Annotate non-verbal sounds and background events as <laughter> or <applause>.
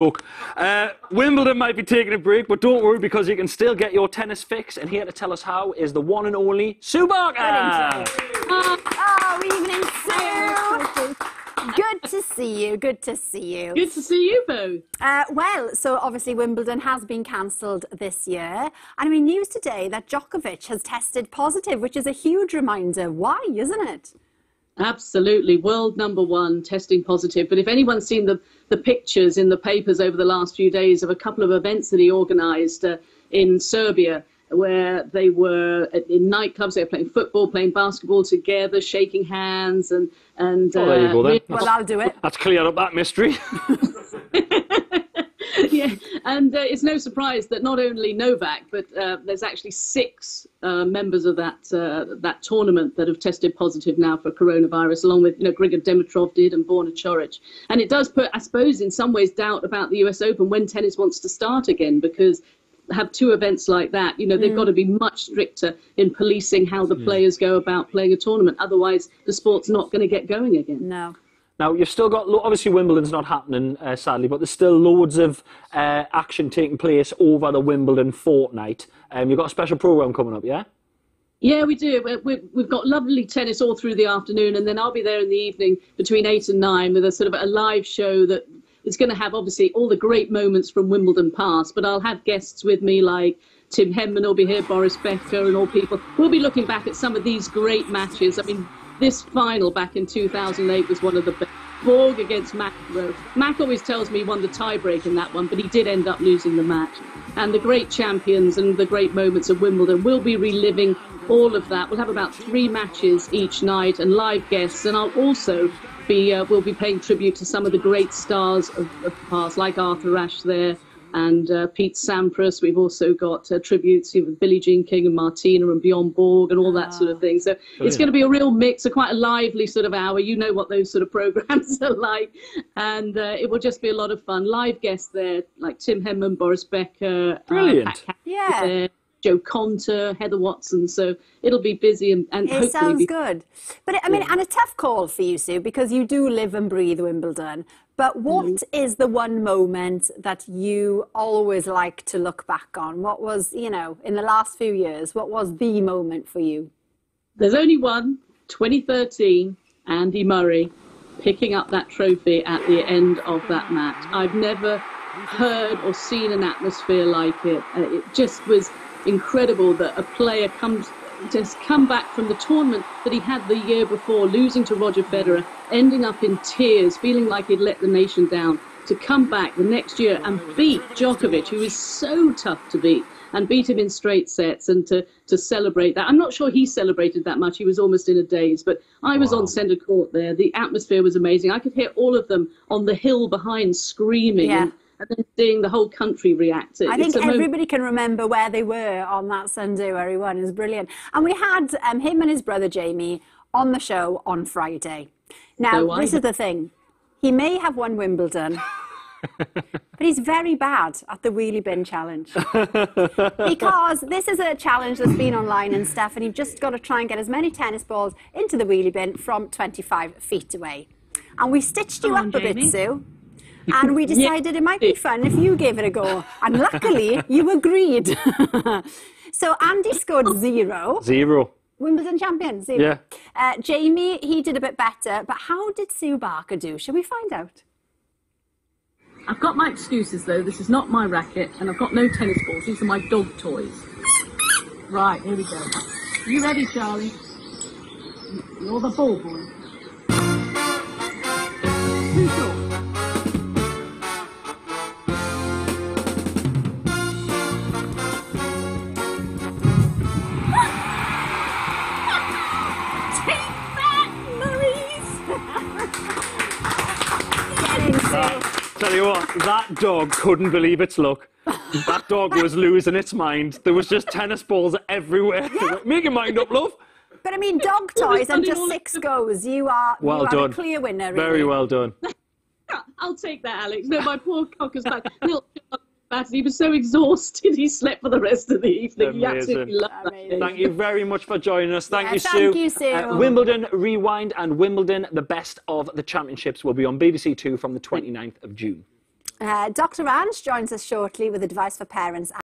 Look, uh, Wimbledon might be taking a break, but don't worry because you can still get your tennis fix. And here to tell us how is the one and only Sue Barker. Oh, evening, Sue. Good to see you. Good to see you. Good to see you both. Uh, well, so obviously Wimbledon has been cancelled this year. And I mean, news today that Djokovic has tested positive, which is a huge reminder. Why, isn't it? Absolutely, world number one, testing positive. But if anyone's seen the, the pictures in the papers over the last few days of a couple of events that he organised uh, in Serbia, where they were in nightclubs, they were playing football, playing basketball together, shaking hands, and and. Oh, there you go then. Well, I'll do it. That's cleared up that mystery. <laughs> yeah, and uh, it's no surprise that not only Novak, but uh, there's actually six uh, members of that uh, that tournament that have tested positive now for coronavirus, along with you know Grigor Dimitrov did and Borna Coric. And it does put, I suppose, in some ways, doubt about the U.S. Open when tennis wants to start again because. Have two events like that, you know, they've got to be much stricter in policing how the players go about playing a tournament. Otherwise, the sport's not going to get going again. No. Now, you've still got, obviously, Wimbledon's not happening, uh, sadly, but there's still loads of uh, action taking place over the Wimbledon fortnight. Um, you've got a special programme coming up, yeah? Yeah, we do. We- We've got lovely tennis all through the afternoon, and then I'll be there in the evening between eight and nine with a sort of a live show that is going to have obviously all the great moments from Wimbledon past. But I'll have guests with me like Tim Henman will be here, Boris Becker, and all people. We'll be looking back at some of these great matches. I mean, this final back in 2008 was one of the best. Borg against McEnroe. Mac always tells me he won the tiebreak in that one, but he did end up losing the match. And the great champions and the great moments of Wimbledon, we'll be reliving all of that. We'll have about three matches each night and live guests, and I'll also be uh, we'll be paying tribute to some of the great stars of, of the past, like Arthur Ashe there and uh, Pete Sampras. We've also got uh, tributes with Billie Jean King and Martina and Bjorn Borg and all that sort of thing. So it's going to be a real mix, a quite a lively sort of hour. You know what those sort of <laughs> programs are like, and uh, it will just be a lot of fun. Live guests there like Tim Henman, Boris Becker, uh, Brilliant. Pat Cassidy Yeah. Jo Konta, Heather Watson. So it'll be busy and, and It hopefully sounds be good. But I mean, and a tough call for you, Sue, because you do live and breathe Wimbledon. But what is the one moment that you always like to look back on? What was, you know, in the last few years, what was the moment for you? There's only one, 2013, Andy Murray picking up that trophy at the end of that match. I've never heard or seen an atmosphere like it. Uh, it just was incredible that a player comes just come back from the tournament that he had the year before, losing to Roger Federer, ending up in tears, feeling like he'd let the nation down, to come back the next year and beat Djokovic, who is so tough to beat, and beat him in straight sets, and to, to celebrate that. I'm not sure he celebrated that much. He was almost in a daze, but I was on centre court there. The atmosphere was amazing. I could hear all of them on the hill behind screaming. Yeah. And, and then seeing the whole country react. I think a moment- everybody can remember where they were on that Sunday where he won. It was brilliant. And we had um, him and his brother Jamie on the show on Friday. Now, So this is the thing. He may have won Wimbledon, <laughs> but he's very bad at the wheelie bin challenge. <laughs> because this is a challenge that's been online and stuff, and you've just got to try and get as many tennis balls into the wheelie bin from 25 feet away. And we stitched you on, up a bit, Sue. And we <laughs> decided it might be fun if you gave it a go. And luckily, you agreed. <laughs> so Andy scored zero. Zero. Wimbledon champion, zero. Yeah. Uh, Jamie, he did a bit better. But how did Sue Barker do? Shall we find out? I've got my excuses though. This is not my racket, and I've got no tennis balls. These are my dog toys. Right, here we go. You ready, Charlie? You're the ball boy. Who's yours? Tell you what, that dog couldn't believe its luck. That dog was losing its mind. There was just tennis balls everywhere. Make your mind up, love. But I mean, dog toys and just six goes. You are, Well you are done. a clear winner. Very well done. <laughs> I'll take that, Alex. No, my poor cock is back. Little battered. He was so exhausted, <laughs> he slept for the rest of the evening. He absolutely loved that. Thank you very much for joining us. Thank Yeah, you, Sue. thank you, Sue. Uh, Wimbledon Rewind and Wimbledon, the best of the championships, will be on BBC Two from the 29th of June. Uh, Dr. Ranj joins us shortly with advice for parents